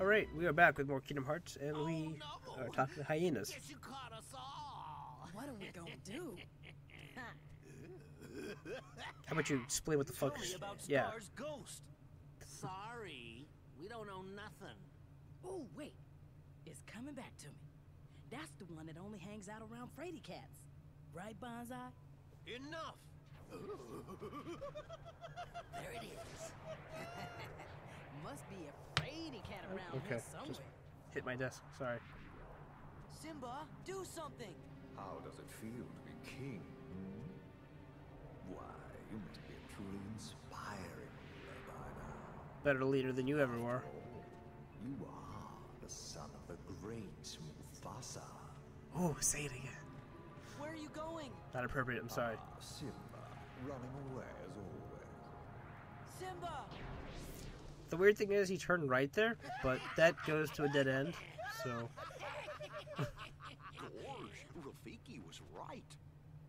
Alright, we are back with more Kingdom Hearts, and we Oh, no. are talking to hyenas. Guess you caught us all. What are we gonna do? How about you explain what the fuck? Tell me about Yeah. Scar's ghost. Sorry, we don't know nothing. Oh, wait. It's coming back to me. That's the one that only hangs out around Frady cats. Right, Banzai? Enough. There it is. Must be a Frady cat around Okay, here just- Hit my desk. Sorry. Simba, do something. How does it feel to be king? hmm? Why, you must be a truly inspiring ruler by now. Better leader than you ever were. You are the son of the great Mufasa. Oh, say it again. Where are you going? Not appropriate. I'm sorry. Ah, Simba, running away as always. Simba! The weird thing is, he turned right there, but that goes to a dead end. So Gorge, Rafiki was right.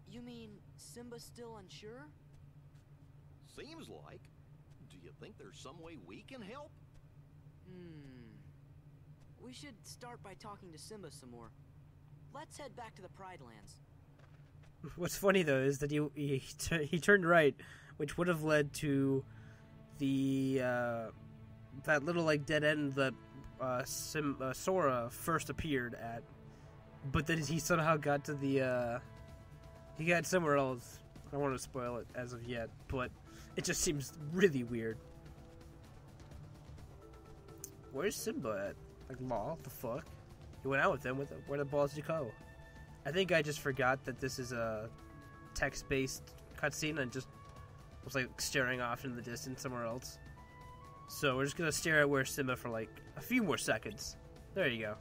You mean Simba's still unsure? Seems like. Do you think there's some way we can help? Hmm. We should start by talking to Simba some more. Let's head back to the Pride Lands. what's funny though is that he he, he turned right, which would have led to the uh, that little like dead end that uh, Sim- uh, Sora first appeared at, but then he somehow got to the uh, he got somewhere else. I don't want to spoil it as of yet, but it just seems really weird. Where's Simba at? Like, law? The fuck? He went out with them. With where the balls did you go? I think I just forgot that this is a text-based cutscene and just was like staring off in the distance somewhere else. So we're just gonna stare at where Simba for like a few more seconds. There you go.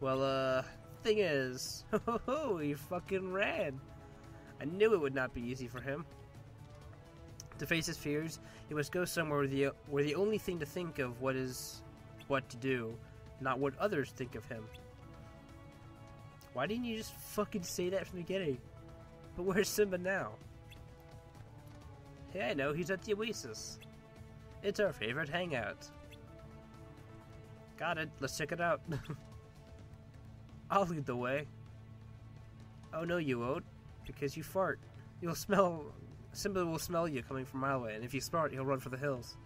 Well, uh, thing is, ho, he fucking ran. I knew it would not be easy for him. To face his fears, he must go somewhere where the where the only thing to think of what is what to do, not what others think of him. Why didn't you just fucking say that from the beginning? But where's Simba now? Hey, I know, he's at the Oasis. It's our favorite hangout. Got it, let's check it out. I'll lead the way. Oh no, you won't, because you fart. You'll smell. Simba will smell you coming from a mile away, and if you fart, he'll run for the hills.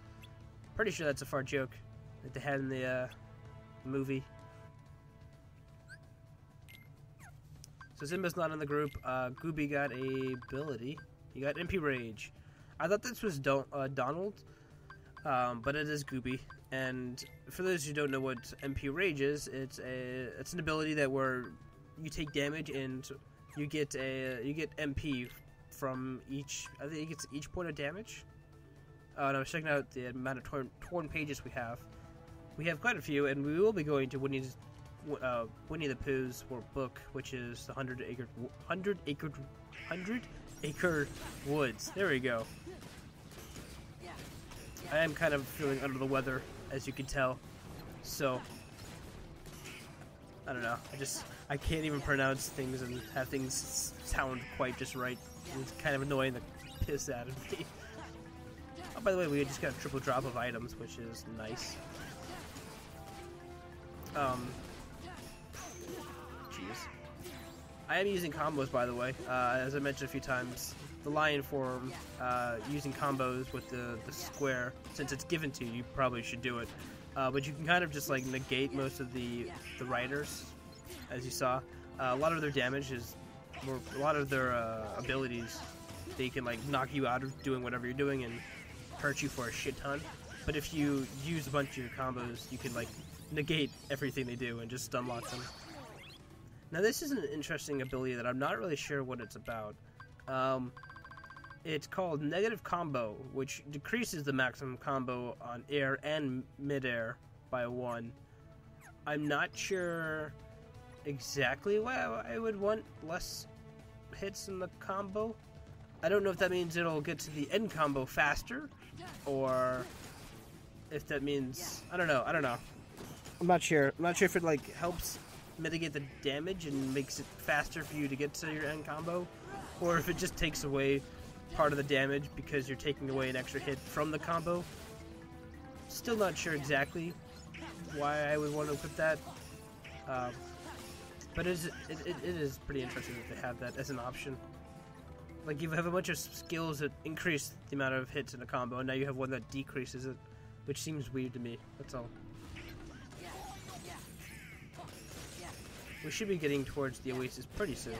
Pretty sure that's a fart joke that they had in the uh, movie. So Simba's not in the group. Uh, Goofy got a ability. He got MP Rage. I thought this was Don- uh, Donald, um, but it is Goofy. And for those who don't know what MP Rage is, it's a it's an ability that where you take damage and you get a you get MP from each. I think it's each point of damage. Uh, and I was checking out the amount of torn, torn pages we have. We have quite a few, and we will be going to Winnie's uh, Winnie the Pooh's book, which is the hundred acre hundred acre hundred acre woods. There we go. I am kind of feeling under the weather, as you can tell. So I don't know. I just I can't even pronounce things and have things sound quite just right. It's kind of annoying the piss out of me. Oh, by the way, we just got a triple drop of items, which is nice. Um, jeez. I am using combos, by the way. Uh, as I mentioned a few times, the lion form, uh, using combos with the, the square, since it's given to you, you probably should do it. Uh, but you can kind of just like negate most of the the riders, as you saw. Uh, a lot of their damage is, more, a lot of their uh, abilities, they can like knock you out of doing whatever you're doing and hurt you for a shit ton. But if you use a bunch of your combos, you can like negate everything they do and just stun lock them. Now this is an interesting ability that I'm not really sure what it's about. Um, it's called Negative Combo, which decreases the maximum combo on air and midair by one. I'm not sure exactly why I would want less hits in the combo. I don't know if that means it'll get to the end combo faster, or if that means I don't know. I don't know. I'm not sure. I'm not sure if it like helps mitigate the damage and makes it faster for you to get to your end combo, or if it just takes away part of the damage because you're taking away an extra hit from the combo. Still not sure exactly, why I would want to equip that. Um, but it is, it, it, it is pretty interesting that they have that as an option. Like you have a bunch of skills that increase the amount of hits in a combo, and now you have one that decreases it, which seems weird to me. That's all. We should be getting towards the Oasis pretty soon.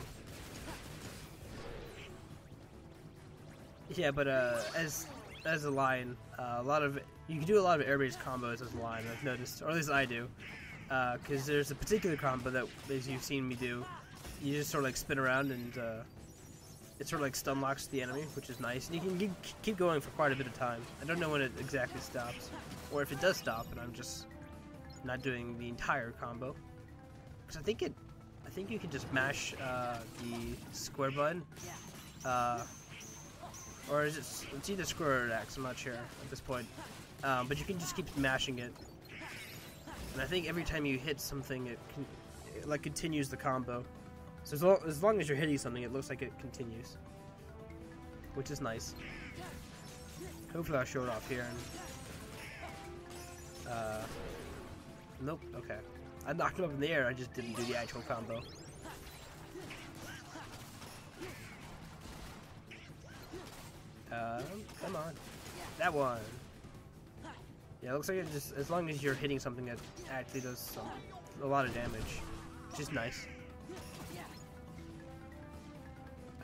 Yeah, but uh, as as a lion, uh, a lot of you can do a lot of air-based combos as a lion. I've noticed, or at least I do, because uh, there's a particular combo that, as you've seen me do, you just sort of like spin around and uh, it sort of like stun locks the enemy, which is nice. And you can keep- going for quite a bit of time. I don't know when it exactly stops, or if it does stop, and I'm just not doing the entire combo. Because I think it, I think you can just mash uh, the square button. Or is it? It's either square or X. I'm not sure at this point. Um, but you can just keep mashing it, and I think every time you hit something, it, con- it like continues the combo. So as, lo- as long as you're hitting something, it looks like it continues, which is nice. Hopefully, I'll show it off here. And, uh, nope. Okay, I knocked him up in the air. I just didn't do the actual combo. Uh, come on. That one. Yeah, looks like it just, as long as you're hitting something that actually does some, a lot of damage, which is nice.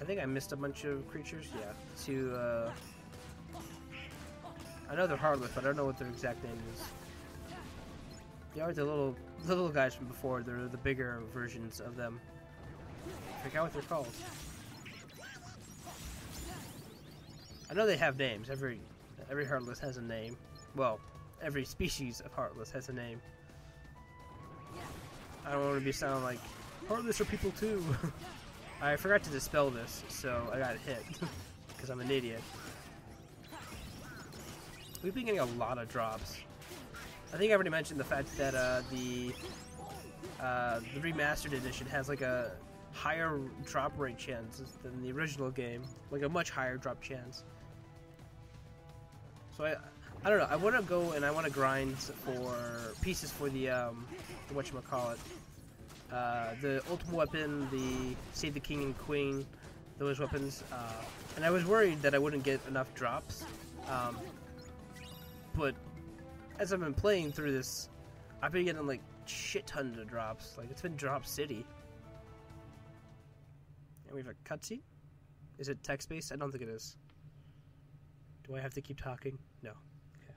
I think I missed a bunch of creatures, yeah. To, uh, I know they're heartless, but I don't know what their exact name is. They are the little, the little guys from before, they're the bigger versions of them. I forgot what they're called. I know they have names. Every every heartless has a name. Well, every species of heartless has a name. I don't want to be sounding like heartless are people too. I forgot to dispel this, so I got hit because I'm an idiot. We've been getting a lot of drops. I think I already mentioned the fact that uh, the uh, the remastered edition has like a higher drop rate chance than the original game, like a much higher drop chance. I, I don't know. I want to go and I want to grind for pieces for the um, the whatchamacallit. Uh, the ultimate weapon, the save the king and queen, those weapons. Uh, and I was worried that I wouldn't get enough drops. Um, but as I've been playing through this, I've been getting like shit tons of drops. Like it's been drop city. And we have a cutscene. Is it text based? I don't think it is. Do I have to keep talking? No. Okay.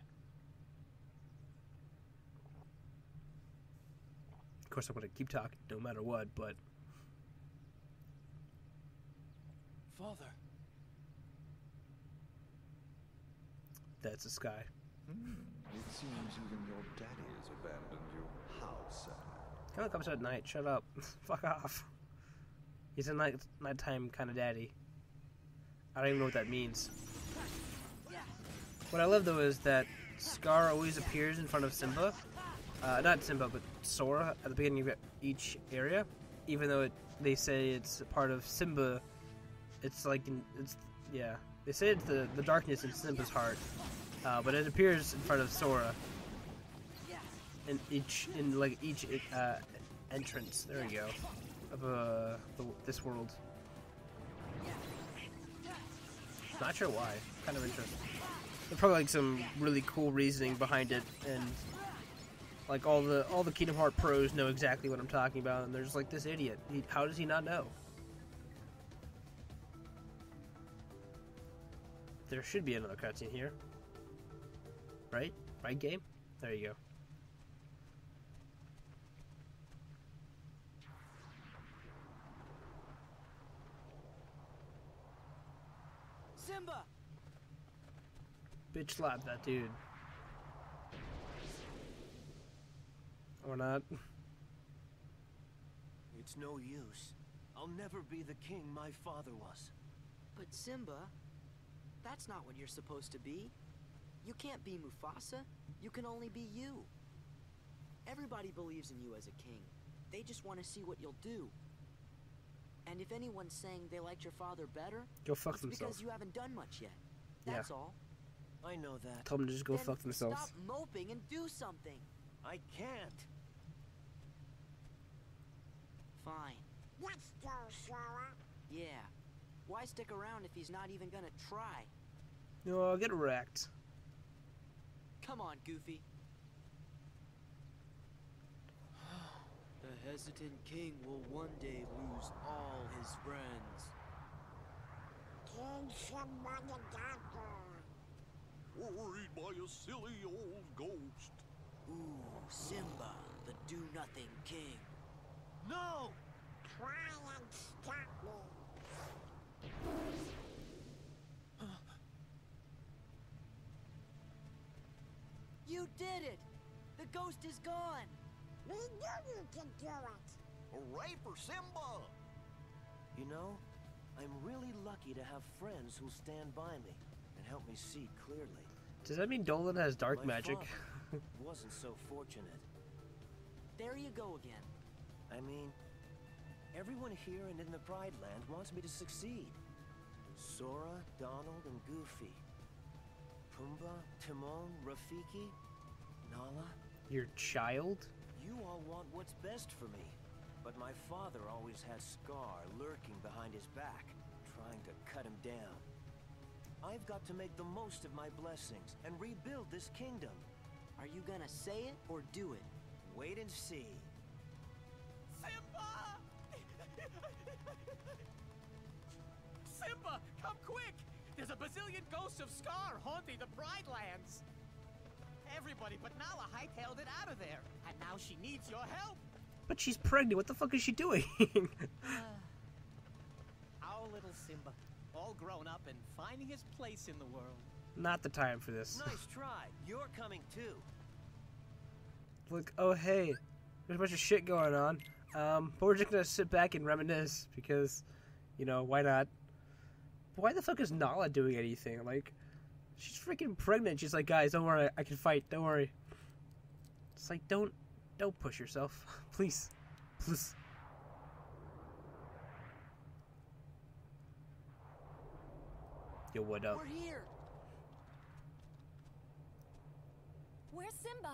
Of course, I'm going to keep talking no matter what, but Father. that's the sky. Hmm, it seems even your daddy has abandoned you. How sad. He only comes out at night. Shut up. Fuck off. He's a night nighttime kind of daddy. I don't even know what that means. What I love though is that Scar always appears in front of Simba. Uh, not Simba, but Sora at the beginning of each area. Even though it, they say it's part of Simba, it's like it's yeah. They say it's the the darkness in Simba's heart, uh, but it appears in front of Sora. In each in like each uh, entrance. There we go. Of uh, this world. Not sure why. Kind of interesting. There's probably like some really cool reasoning behind it, and like all the all the Kingdom Heart pros know exactly what I'm talking about, and there's like this idiot. He, how does he not know? There should be another cutscene here, right? Right, game? There you go. Simba! Bitch slap that dude. Or not. It's no use. I'll never be the king my father was. But Simba, that's not what you're supposed to be. You can't be Mufasa. You can only be you. Everybody believes in you as a king. They just want to see what you'll do. And if anyone's saying they liked your father better, Go fuck it's themselves. because you haven't done much yet. Yeah. That's all. I know that. Tell them to just go Then fuck themselves. Stop moping and do something. I can't. Fine. Let's go, Sora. Yeah. Why stick around if he's not even gonna try? No, oh, I'll get wrecked. Come on, Goofy. the hesitant king will one day lose all his friends. King Simba the Doctor. Worried by a silly old ghost. Ooh, Simba, the do-nothing king. No! Try and stop me. You did it! The ghost is gone! We knew you could do it. Hooray for Simba! You know, I'm really lucky to have friends who'll stand by me and help me see clearly. Does that mean Dolan has dark My magic? wasn't so fortunate. There you go again. I mean, everyone here and in the Pride Land wants me to succeed. Sora, Donald, and Goofy. Pumbaa, Timon, Rafiki, Nala. Your child? You all want what's best for me. But my father always had Scar lurking behind his back, trying to cut him down. I've got to make the most of my blessings and rebuild this kingdom. Are you gonna say it or do it? Wait and see. Come quick! There's a bazillion ghosts of Scar haunting the Pride Lands. Everybody but Nala hightailed it out of there, and now she needs your help. But she's pregnant. What the fuck is she doing? Our little Simba, all grown up and finding his place in the world. Not the time for this. Nice try. You're coming too. Look, oh hey, there's a bunch of shit going on. Um, but we're just gonna sit back and reminisce because, you know, why not? Why the fuck is Nala doing anything? Like, she's freaking pregnant. She's like, guys, don't worry, I can fight. Don't worry. It's like, don't, don't push yourself, please, please. Yo, what up? We're here! Where's Simba?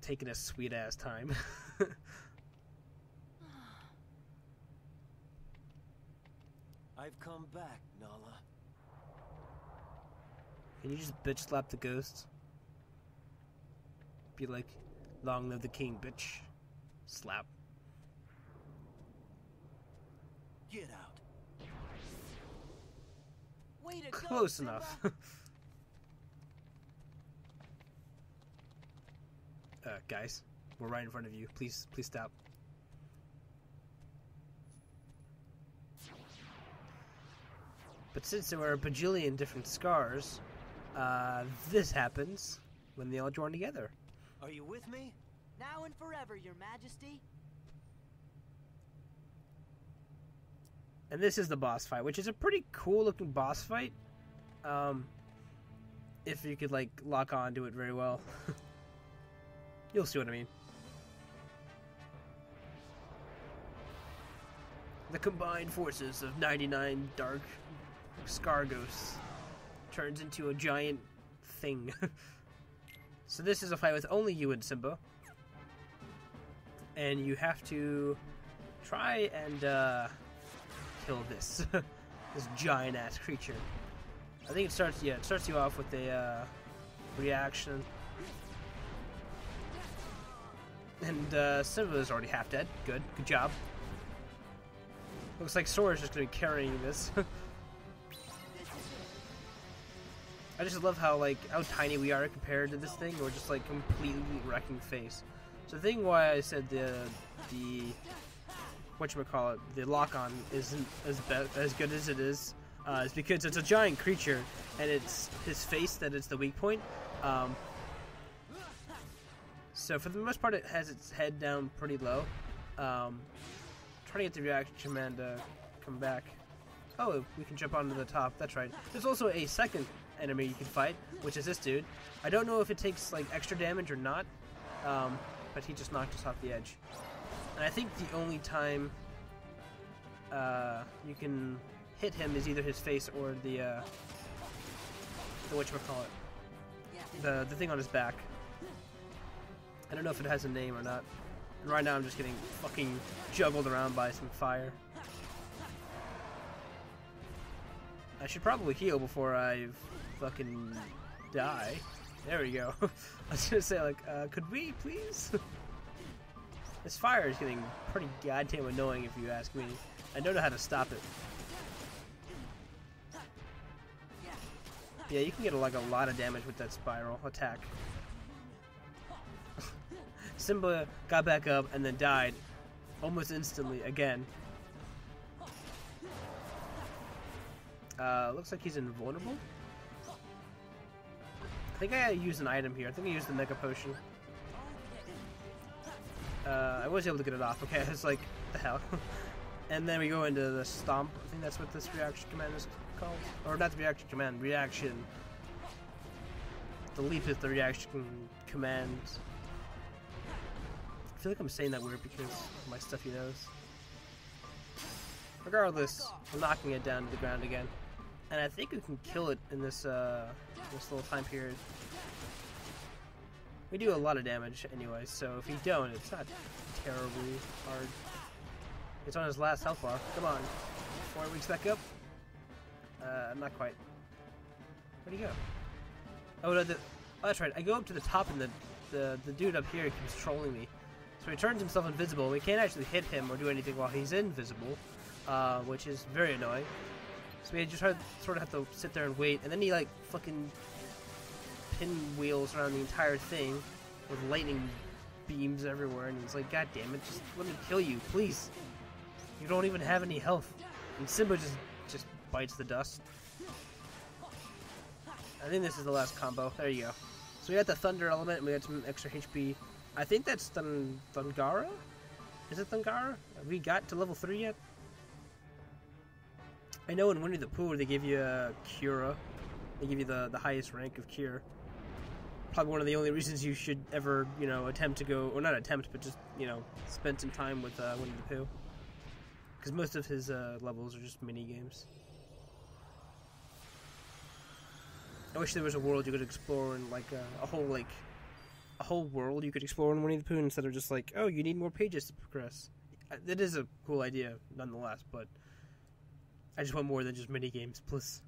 Taking a sweet ass time. I've come back, Nala. Can you just bitch slap the ghost? Be like, long live the king, bitch. Slap. Get out. Way to go, Close Simba! enough. uh, guys, we're right in front of you. Please, please stop. But since there were a bajillion different scars, uh, this happens when they all join together. Are you with me? Now and forever, your majesty. And this is the boss fight, which is a pretty cool looking boss fight. Um, if you could like lock on to it very well, you'll see what I mean. The combined forces of 99 dark scar ghosts turns into a giant thing. so this is a fight with only you and Simba, and you have to try and uh, kill this this giant ass creature. I think it starts yeah, it starts you off with a uh, reaction. And uh, Simba is already half dead. Good, good job. Looks like Sora's just gonna be carrying this. I just love how like how tiny we are compared to this thing. We're just like completely wrecking face. So the thing why I said the the what you call it, the lock on isn't as as good as it is, uh, is because it's a giant creature and it's his face that is the weak point. Um, so for the most part, it has its head down pretty low. Um, trying to get the reaction command to come back. Oh, we can jump onto the top. That's right. There's also a second enemy you can fight, which is this dude. I don't know if it takes like extra damage or not, um, but he just knocked us off the edge. And I think the only time uh, you can hit him is either his face or the uh, the whatchamacallit. The the thing on his back. I don't know if it has a name or not. And right now I'm just getting fucking juggled around by some fire. I should probably heal before I fucking die. There we go. I was gonna say like, uh, could we please? this fire is getting pretty goddamn annoying if you ask me. I don't know how to stop it. Yeah, you can get like a lot of damage with that spiral attack. Simba got back up and then died almost instantly again. Uh, looks like he's invulnerable. I think I used an item here. I think I used the Mega Potion. Uh, I was able to get it off. Okay, it's like, the hell. and then we go into the Stomp. I think that's what this reaction command is called. Or not the reaction command, reaction. The leap is the reaction command. I feel like I'm saying that weird because of my stuffy nose. Regardless, I'm knocking it down to the ground again. And I think we can kill it in this uh, this little time period. We do a lot of damage anyway, so if we don't, it's not terribly hard. It's on his last health bar. Come on. Four weeks back up. Uh, not quite. Where'd he go? Oh, no, the, oh, that's right. I go up to the top, and the, the, the dude up here keeps trolling me. So he turns himself invisible. We can't actually hit him or do anything while he's invisible, uh, which is very annoying. So we just had, sort of have to sit there and wait, and then he like fucking pinwheels around the entire thing with lightning beams everywhere, and he's like, God damn it, just let me kill you, please. You don't even have any health. And Simba just just bites the dust. I think this is the last combo. There you go. So we got the Thunder element, and we got some extra HP. I think that's Thun Thungara? Is it Thungara? Have we got to level 3 yet? I know in Winnie the Pooh they give you a Cura. They give you the, the highest rank of Cure. Probably one of the only reasons you should ever, you know, attempt to go, or not attempt, but just, you know, spend some time with uh, Winnie the Pooh. Because most of his uh, levels are just mini games. I wish there was a world you could explore in like a, a whole like a whole world you could explore in Winnie the Pooh instead of just like oh you need more pages to progress. Uh, That is a cool idea nonetheless, but I just want more than just mini games, please.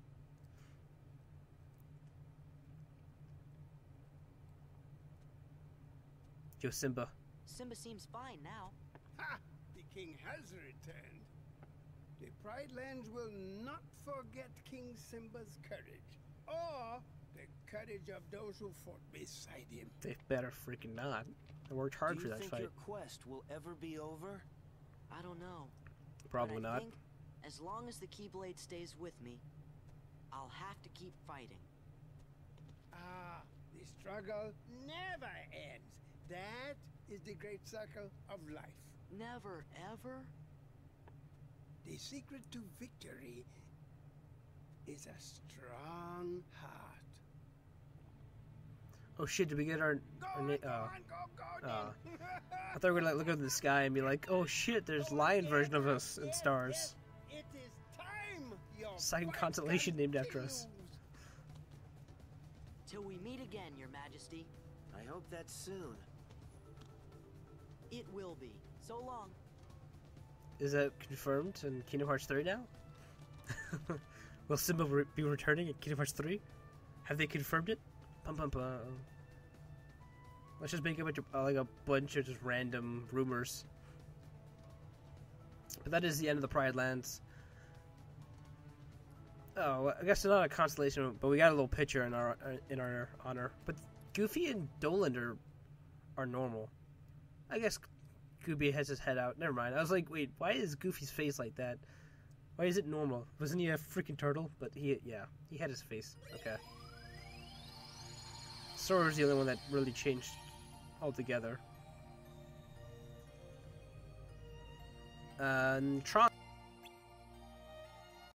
Yo Simba. Simba seems fine now. Ha! The king has returned. The Pride Lands will not forget King Simba's courage, or the courage of those who fought beside him. They better freaking not. I worked hard Do for you think your quest will ever be over? I don't know. Probably but I not. Think as long as the Keyblade stays with me, I'll have to keep fighting. Ah, the struggle never ends. That is the great circle of life. Never ever? The secret to victory is a strong heart. Oh shit! Did we get our? Go our on, na- oh. on, go, go, Uh. I thought we were gonna like, look up in the sky and be like, "Oh shit! There's lion version of us in stars." Second constellation named after us. Till we meet again, Your Majesty. I hope that's soon. It will be. So long. Is that confirmed in Kingdom Hearts 3 now? Will Simba re- be returning in Kingdom Hearts 3? Have they confirmed it? Pum pum pum. Let's just make a bunch of, uh, like a bunch of just random rumors. But that is the end of the Pride Lands. Oh, I guess it's not a constellation, but we got a little picture in our uh, in our honor. But Goofy and Donald are are normal. I guess Goofy has his head out. Never mind. I was like, wait, why is Goofy's face like that? Why is it normal? Wasn't he a freaking turtle? But he, yeah, he had his face. Okay. Sora's the only one that really changed altogether. Uh, and Tron